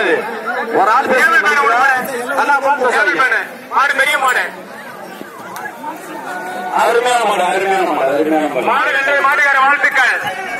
கூடாது ஒரு ஆள் பேச அண்ணா மாடு பெரிய மாடு. அருமையான மாடு அருமையான மாடு அருமையான மாடு. மாடு ரெண்டு வாழ்த்துக்கள்.